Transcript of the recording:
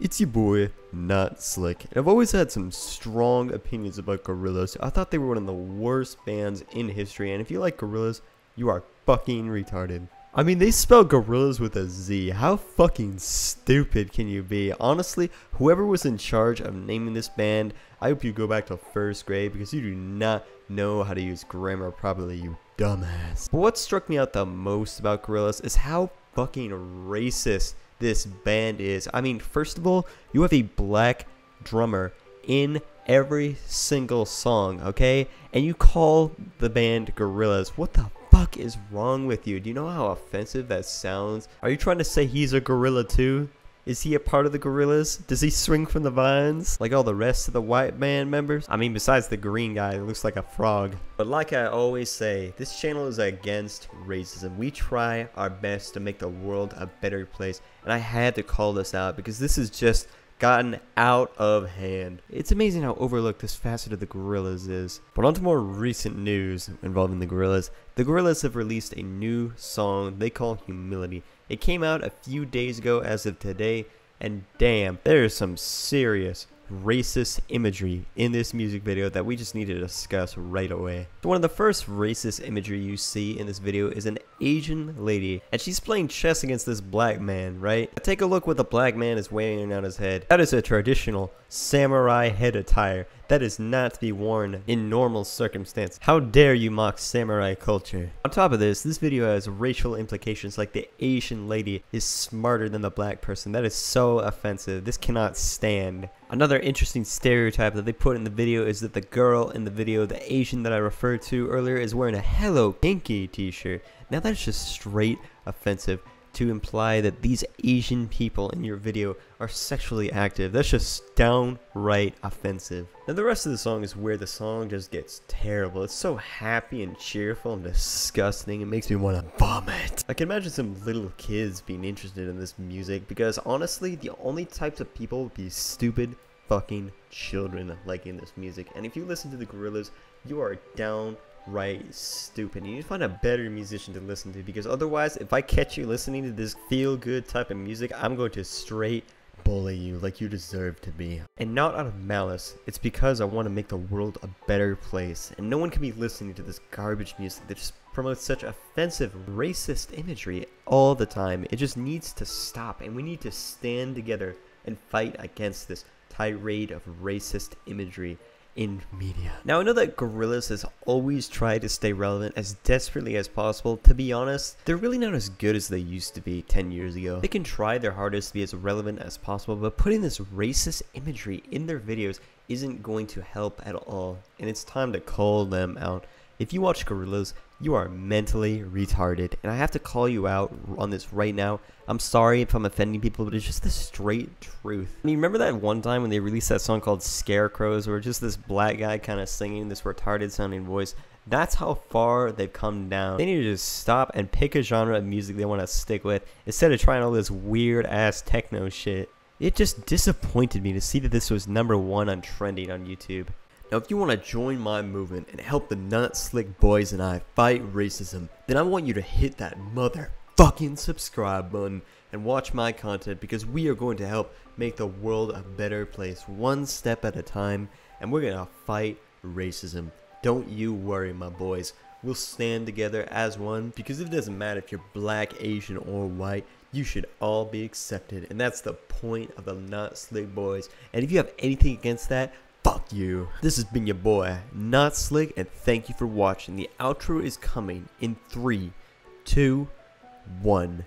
It's your boy, Not Slick, and I've always had some strong opinions about Gorillaz. I thought they were one of the worst bands in history, and if you like Gorillaz, you are fucking retarded. I mean, they spell Gorillaz with a Z. How fucking stupid can you be? Honestly, whoever was in charge of naming this band, I hope you go back to first grade because you do not know how to use grammar properly, you dumbass. But what struck me out the most about Gorillaz is how fucking racist this band is. I mean, first of all, you have a black drummer in every single song, okay? And you call the band Gorillaz. What the fuck is wrong with you? Do you know how offensive that sounds? Are you trying to say he's a gorilla too? Is he a part of the gorillas? Does he swing from the vines like all the rest of the white band members? I mean, besides the green guy that looks like a frog. But like I always say, this channel is against racism. We try our best to make the world a better place. And I had to call this out because this is just gotten out of hand. It's amazing how overlooked this facet of the Gorillaz is. But on to more recent news involving the Gorillaz. The Gorillaz have released a new song they call Humility. It came out a few days ago as of today, and damn, there is some serious racist imagery in this music video that we just need to discuss right away. So one of the first racist imagery you see in this video is an Asian lady and she's playing chess against this black man, right? Take a look what the black man is wearing on his head. That is a traditional samurai head attire that is not to be worn in normal circumstance. How dare you mock samurai culture? On top of this, this video has racial implications like the Asian lady is smarter than the black person. That is so offensive. This cannot stand. Another interesting stereotype that they put in the video is that the girl in the video, the Asian that I referred to earlier, is wearing a Hello Kinky t-shirt. Now that's just straight offensive to imply that these Asian people in your video are sexually active. That's just downright offensive. Now the rest of the song is where the song just gets terrible. It's so happy and cheerful and disgusting. It makes me want to vomit. I can imagine some little kids being interested in this music because honestly, the only types of people would be stupid fucking children liking this music. And if you listen to the Gorillaz, you are down right stupid. You need to find a better musician to listen to because otherwise, if I catch you listening to this feel good type of music, I'm going to straight bully you like you deserve to be. And not out of malice, it's because I want to make the world a better place. And no one can be listening to this garbage music that just promotes such offensive, racist imagery all the time. It just needs to stop, and we need to stand together and fight against this tirade of racist imagery in media. Now I know that Gorillaz has always tried to stay relevant as desperately as possible. To be honest, they're really not as good as they used to be 10 years ago. They can try their hardest to be as relevant as possible, but putting this racist imagery in their videos isn't going to help at all, and it's time to call them out. If you watch Gorillaz, you are mentally retarded, and I have to call you out on this right now. I'm sorry if I'm offending people, but it's just the straight truth. I mean, remember that one time when they released that song called Scarecrows, where just this black guy kind of singing this retarded sounding voice? That's how far they've come down. They need to just stop and pick a genre of music they want to stick with instead of trying all this weird ass techno shit. It just disappointed me to see that this was number one on trending on YouTube. Now, if you want to join my movement and help the Not Slick Boys and I fight racism, then I want you to hit that motherfucking subscribe button and watch my content because we are going to help make the world a better place one step at a time and we're going to fight racism. Don't you worry, my boys. We'll stand together as one because it doesn't matter if you're black, Asian, or white. You should all be accepted, and that's the point of the Not Slick Boys. And if you have anything against that, Fuck you. This has been your boy, Not Slick, and thank you for watching. The outro is coming in three, two, one.